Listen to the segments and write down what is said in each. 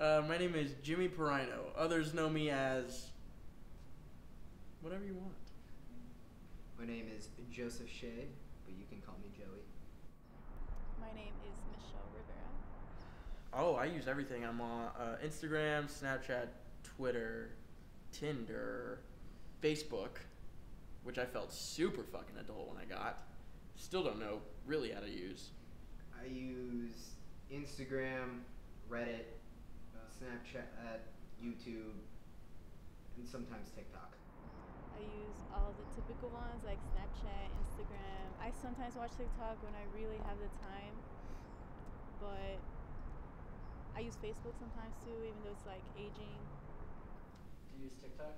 Uh, my name is Jimmy Piraino. Others know me as whatever you want. My name is Joseph Shea, but you can call me Joey. My name is Michelle Rivera. Oh, I use everything. I'm on uh, Instagram, Snapchat, Twitter, Tinder, Facebook, which I felt super fucking adult when I got. Still don't know really how to use. I use Instagram, Reddit, Snapchat, YouTube, and sometimes TikTok. I use all the typical ones like Snapchat, Instagram. I sometimes watch TikTok when I really have the time, but I use Facebook sometimes too, even though it's like aging. Do you use TikTok?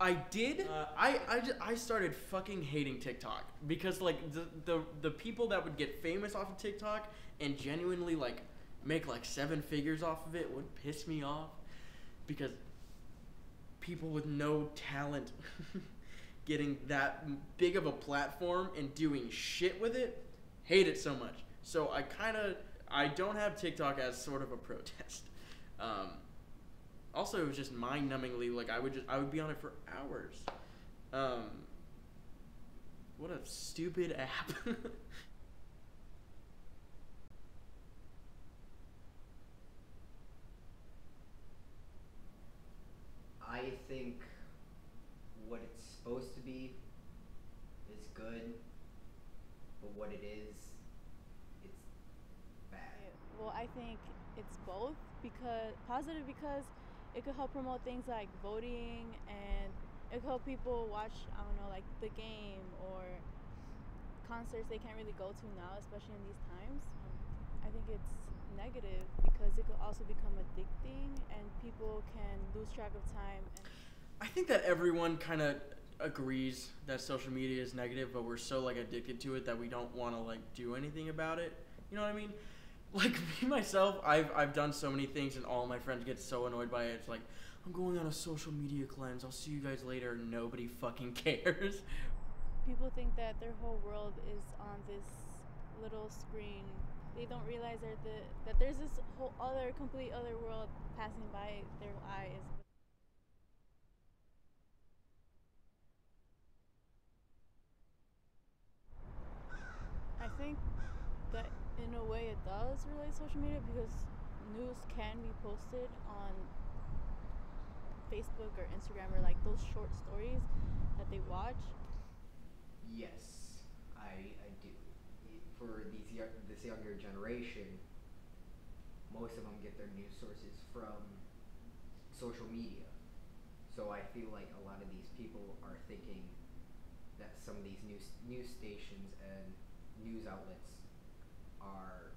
I did. Uh, I I, ju- I started fucking hating TikTok because like the, the the people that would get famous off of TikTok and genuinely like make like seven figures off of it would piss me off because people with no talent getting that big of a platform and doing shit with it hate it so much. So I kind of I don't have TikTok as sort of a protest. Um, also, it was just mind-numbingly like I would just I would be on it for hours. Um, what a stupid app. I think what it's supposed to be is good, but what it is, it's bad. Well, I think it's both because positive because it could help promote things like voting and it could help people watch I don't know like the game or concerts they can't really go to now, especially in these times. I think it's negative because it could also become addicting and people can lose track of time. I think that everyone kind of agrees that social media is negative, but we're so like addicted to it that we don't want to like do anything about it. You know what I mean? Like me myself, I've I've done so many things, and all my friends get so annoyed by it. It's like I'm going on a social media cleanse. I'll see you guys later. Nobody fucking cares. people think that their whole world is on this little screen. They don't realize that the, that there's this whole other complete other world passing by their eyes. I think that in a way it does relate to social media because news can be posted on Facebook or Instagram or like those short stories that they watch. Yes, I, I do. For these this younger generation, most of them get their news sources from social media. So I feel like a lot of these people are thinking that some of these news news stations and news outlets are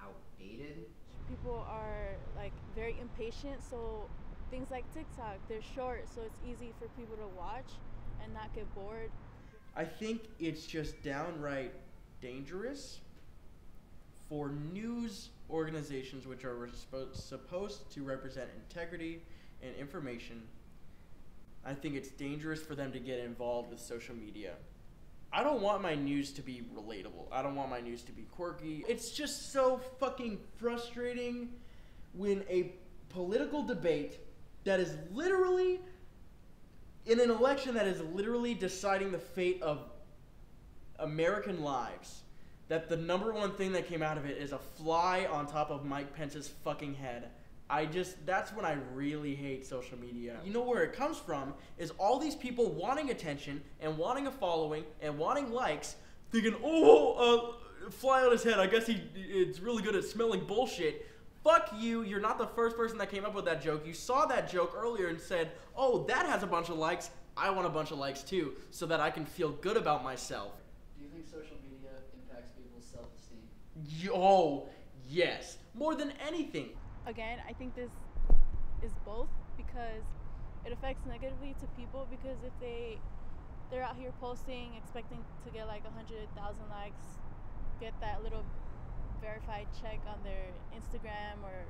outdated. people are like very impatient so things like tiktok they're short so it's easy for people to watch and not get bored I think it's just downright dangerous for news organizations which are respo- supposed to represent integrity and information. I think it's dangerous for them to get involved with social media. I don't want my news to be relatable. I don't want my news to be quirky. It's just so fucking frustrating when a political debate that is literally in an election that is literally deciding the fate of American lives, that the number one thing that came out of it is a fly on top of Mike Pence's fucking head. I just, that's when I really hate social media. You know where it comes from is all these people wanting attention and wanting a following and wanting likes, thinking, oh, uh, fly on his head. I guess he it's really good at smelling bullshit. Fuck you. You're not the first person that came up with that joke. You saw that joke earlier and said, oh, that has a bunch of likes. I want a bunch of likes too, so that I can feel good about myself. Do you think social media impacts people's self-esteem? Yo, yes. More than anything. Again i think this is both because it affects negatively to people because if they they're out here posting expecting to get like a hundred thousand likes get that little verified check on their instagram or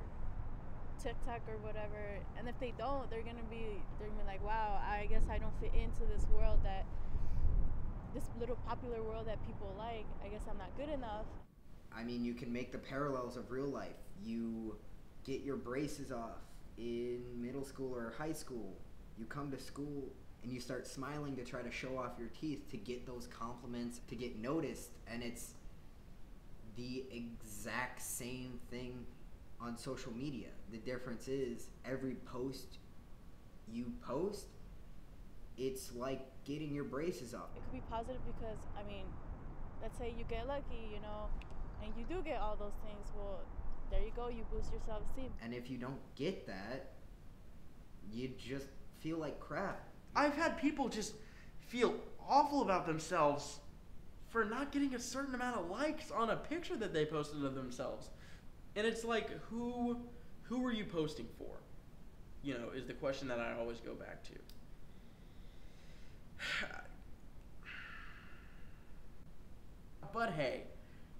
tiktok or whatever and if they don't they're gonna be they're gonna be like wow i guess i don't fit into this world that this little popular world that people like i guess i'm not good enough I mean, you can make the parallels of real life. You get your braces off in middle school or high school. You come to school and you start smiling to try to show off your teeth to get those compliments, to get noticed, and it's the exact same thing on social media. The difference is every post you post, it's like getting your braces off. It could be positive because I mean, let's say you get lucky, you know, and you do get all those things. Well, you boost your self-esteem. And if you don't get that, you just feel like crap. I've had people just feel awful about themselves for not getting a certain amount of likes on a picture that they posted of themselves. And it's like who who are you posting for? You know, is the question that I always go back to. But hey,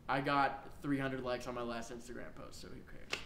I got 300 likes on my last Instagram post, so who cares?